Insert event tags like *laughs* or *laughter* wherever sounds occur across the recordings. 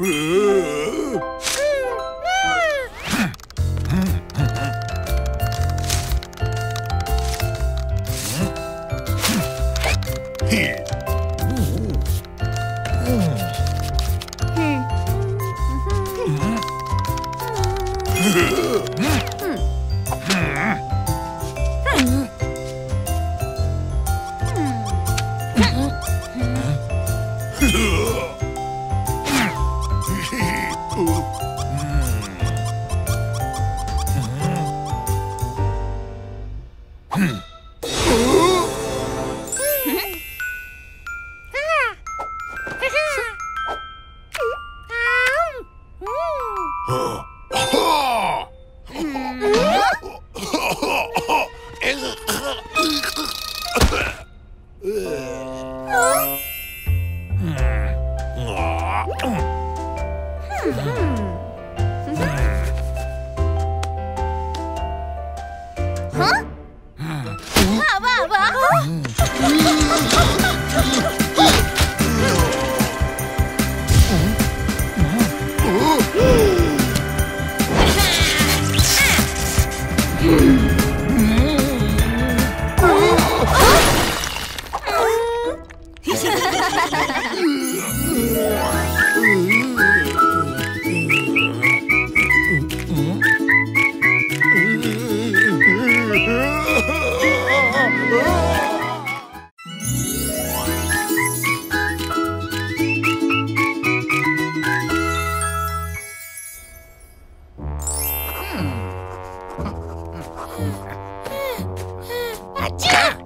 Hmm. 치!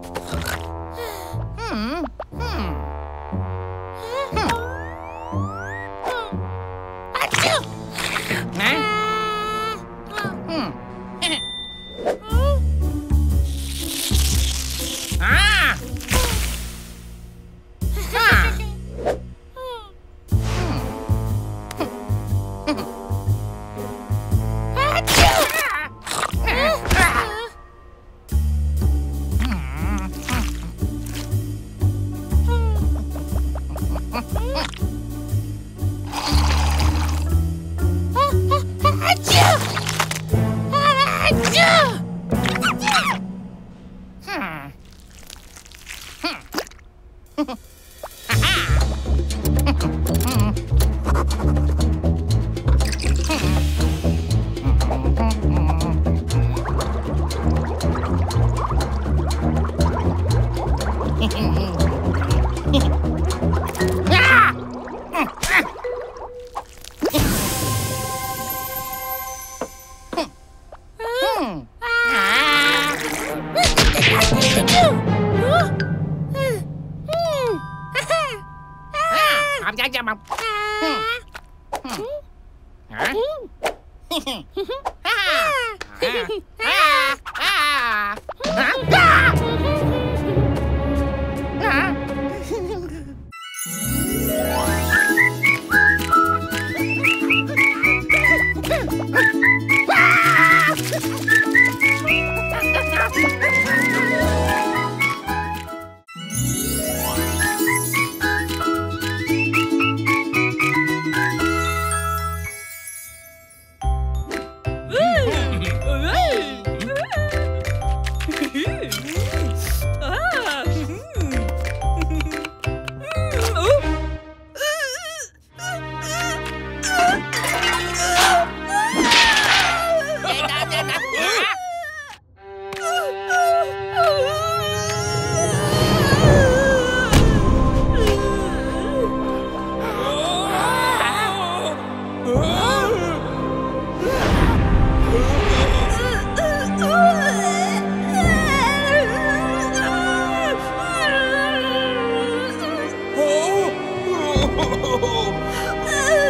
Oh! *laughs* *laughs*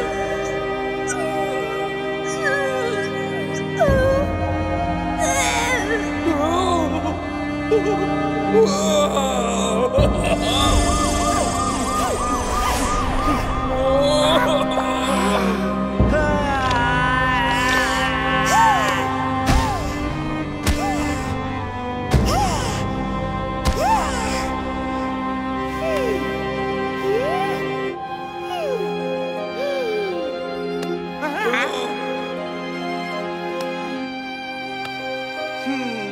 嗯。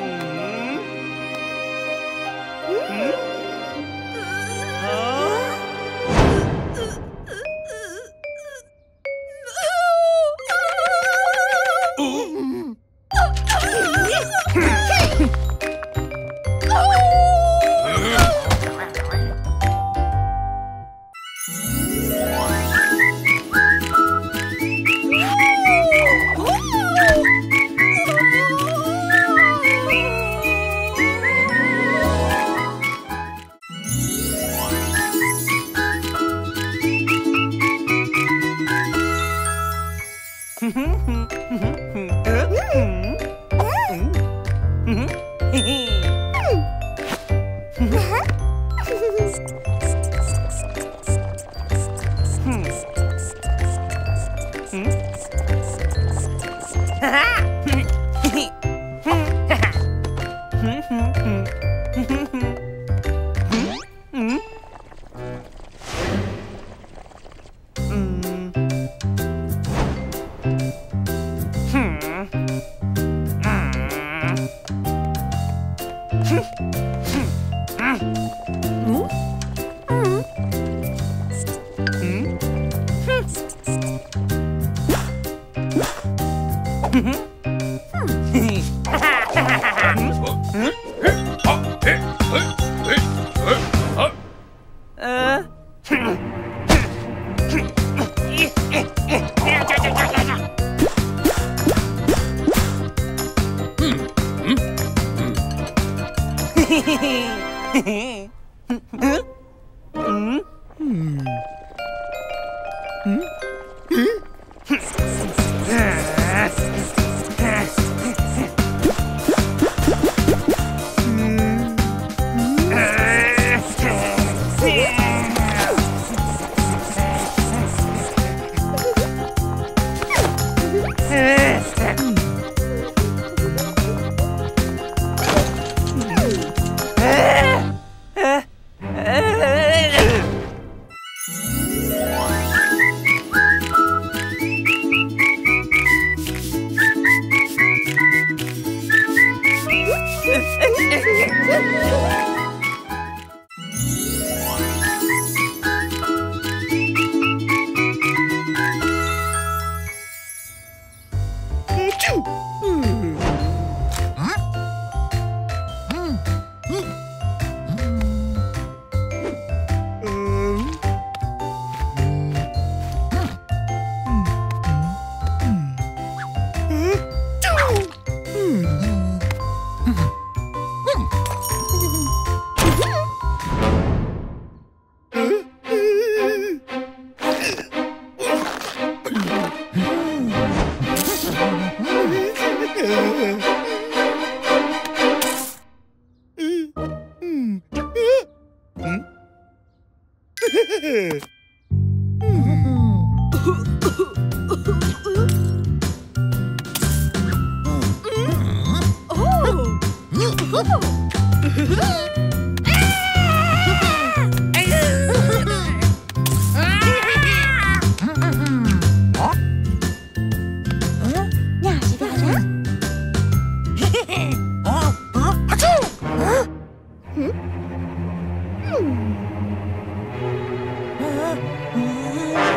응? 嗯哼，嗯，哈哈哈哈哈，嗯，嗯，好，哎，哎，哎，哎，哎，嗯。 음.